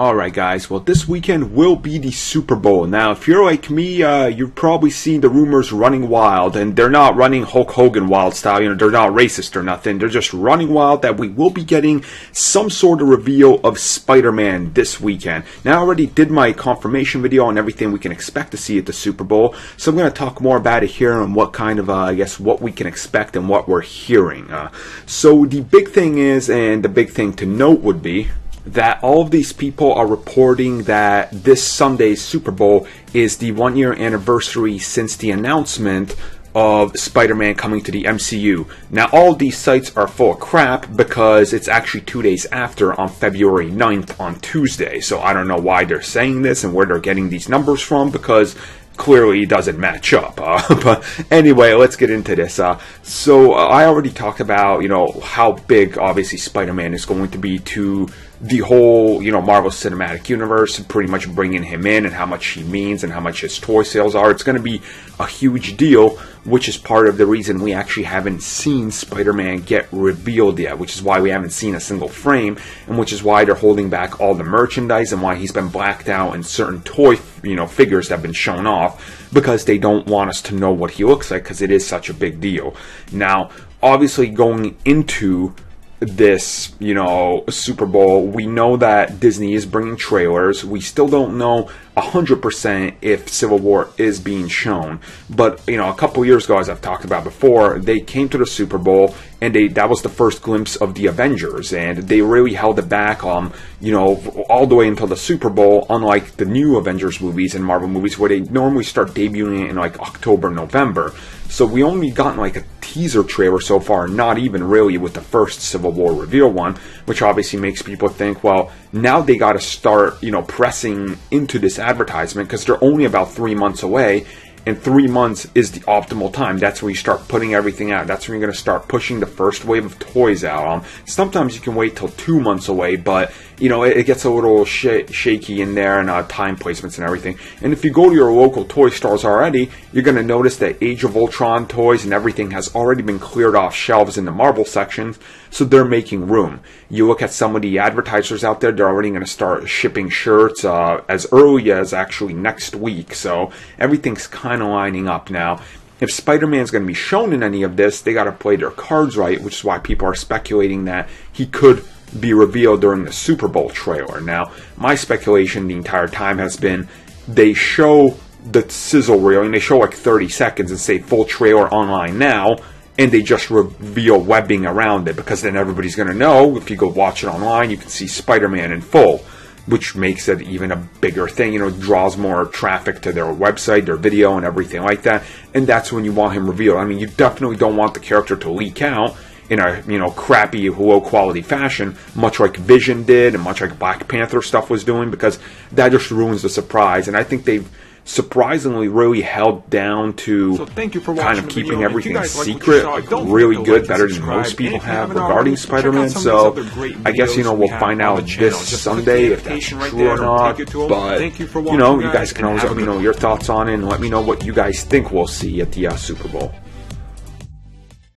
Alright guys, well this weekend will be the Super Bowl. Now if you're like me, uh, you've probably seen the rumors running wild, and they're not running Hulk Hogan wild style, you know, they're not racist or nothing, they're just running wild that we will be getting some sort of reveal of Spider-Man this weekend. Now I already did my confirmation video on everything we can expect to see at the Super Bowl, so I'm going to talk more about it here and what kind of, uh, I guess, what we can expect and what we're hearing. Uh, so the big thing is, and the big thing to note would be, that all of these people are reporting that this Sunday's Super Bowl is the one year anniversary since the announcement of Spider-Man coming to the MCU. Now all these sites are full of crap because it's actually two days after on February 9th on Tuesday. So I don't know why they're saying this and where they're getting these numbers from because clearly doesn't match up. Uh, but anyway, let's get into this. Uh, so uh, I already talked about, you know, how big obviously Spider-Man is going to be to the whole, you know, Marvel Cinematic Universe, pretty much bringing him in and how much he means and how much his toy sales are. It's going to be a huge deal, which is part of the reason we actually haven't seen Spider-Man get revealed yet, which is why we haven't seen a single frame, and which is why they're holding back all the merchandise and why he's been blacked out and certain toy, you know, figures have been shown off because they don't want us to know what he looks like because it is such a big deal. Now, obviously going into this, you know, Super Bowl. We know that Disney is bringing trailers. We still don't know 100% if Civil War is being shown. But, you know, a couple years ago, as I've talked about before, they came to the Super Bowl and they that was the first glimpse of the Avengers. And they really held it back, um, you know, all the way until the Super Bowl, unlike the new Avengers movies and Marvel movies where they normally start debuting in like October, November. So we only gotten like a teaser trailer so far, not even really with the first Civil War reveal one, which obviously makes people think, well, now they got to start, you know, pressing into this advertisement because they're only about three months away and three months is the optimal time. That's when you start putting everything out. That's when you're going to start pushing the first wave of toys out. Um, sometimes you can wait till two months away, but you know it, it gets a little sh- shaky in there and uh, time placements and everything. And if you go to your local toy stores already, you're going to notice that Age of Ultron toys and everything has already been cleared off shelves in the Marvel sections, so they're making room. You look at some of the advertisers out there; they're already going to start shipping shirts uh, as early as actually next week. So everything's kind of lining up now. If Spider Man's going to be shown in any of this, they got to play their cards right, which is why people are speculating that he could be revealed during the Super Bowl trailer. Now, my speculation the entire time has been they show the sizzle reel and they show like 30 seconds and say full trailer online now and they just reveal webbing around it because then everybody's going to know if you go watch it online you can see spider-man in full which makes it even a bigger thing. You know, draws more traffic to their website, their video, and everything like that. And that's when you want him revealed. I mean, you definitely don't want the character to leak out in a you know crappy, low quality fashion, much like Vision did, and much like Black Panther stuff was doing, because that just ruins the surprise. And I think they've surprisingly really held down to so kind of keeping everything secret, like really good, better than most people have regarding Spider-Man. So I guess you know we'll find out this Sunday if that's true or not. But you know, you guys can always let me know your thoughts on it and let me know what you guys think we'll see at the uh, Super Bowl.